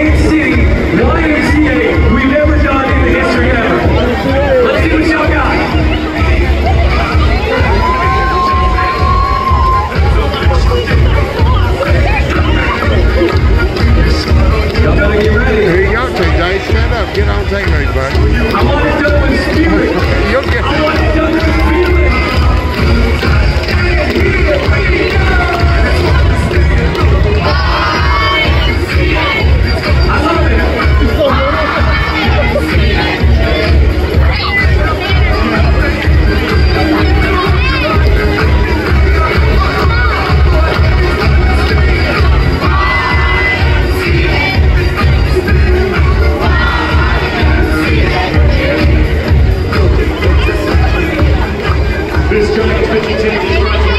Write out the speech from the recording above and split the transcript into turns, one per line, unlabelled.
City is coming, to is right.